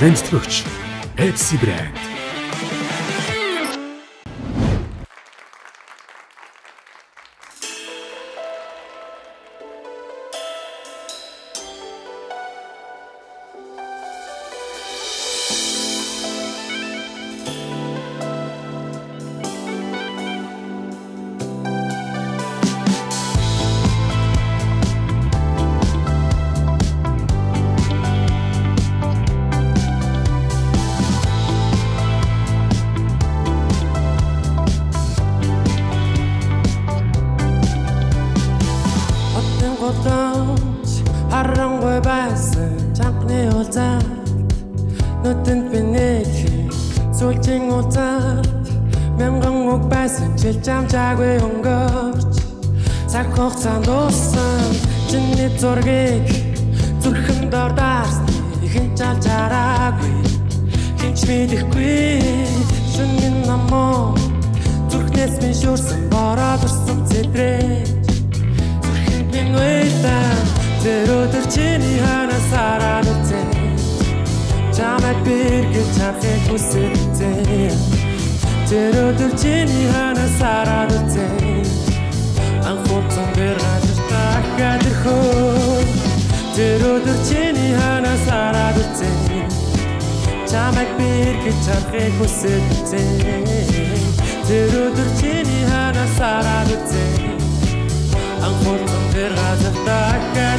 Брэнд төлөгч Pepsi брэнд. Харангуй байсан чанхны уулзаа Нүдэнд би нэлхи сүүлчийн уулзаад Мянган үг байсан чил жамжаагүй өнгөрч Цаг хугацаанд дууссан чиний зургийг Зүрхэн дор даарсны хэн чалж хараагүй Хинч мэдэхгүй шүнгийн намоо Зүрхнээс минь шүрсэн бороод урсан цэдрэж Чамайг бэргэж чарахыг хүсэлцээ Тэр өдөр чиний ханаас хараад үзээ Анхуурсан дээр газар тахад ирхөө Тэр өдөр чиний ханаас хараад үзээ Чамайг бэргэж чарахыг хүсэлцээ Тэр өдөр чиний ханаас хараад үзээ Анхуурсан дээр газар тахад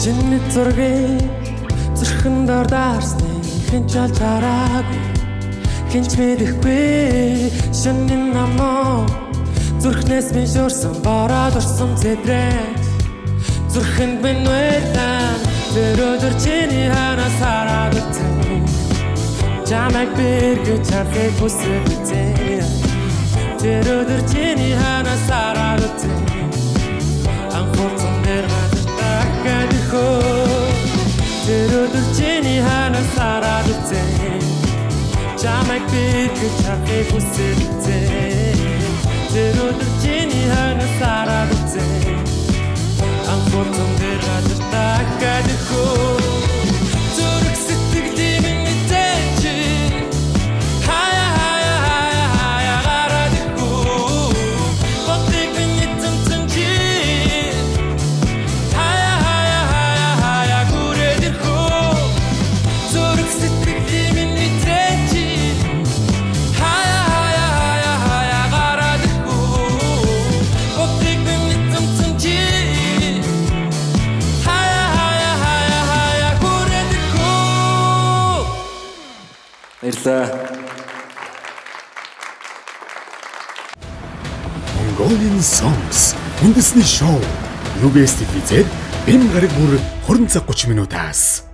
Чиний зургийг зүрхэн дор даарсны хинч алж хараагүй хинч мэдэхгүй шөнийн намоо зүрхнээс минь шуурсан бороод урсан зэдрэж зүрхэнд минь уйлан тэр өдөр чиний ханаас хараад үзэн. Чамайг бэргэж харахыг хүсэж үзэн. Тэр өдөр чиний ханаас хараад үзэн. Анхуурсан Чамайг харахыг хүсэж үзэн Тэр өдөр чиний ханаас хараад үзэн Анхуурсан дээр газар тахад ирхөө Баярлалаа. Mongolian Songs үндэсний шоу UBS TV-зээр бэм гараг бүр 20 цаг 30 минутаас